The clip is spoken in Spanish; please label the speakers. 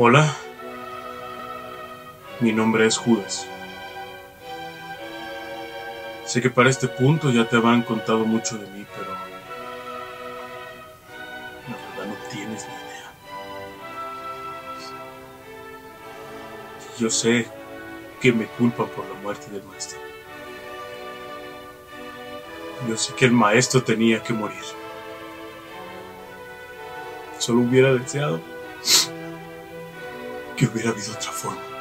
Speaker 1: Hola, mi nombre es Judas. Sé que para este punto ya te habrán contado mucho de mí, pero la verdad no tienes ni idea. Yo sé que me culpan por la muerte del maestro. Yo sé que el maestro tenía que morir. Solo hubiera deseado que hubiera habido otra forma.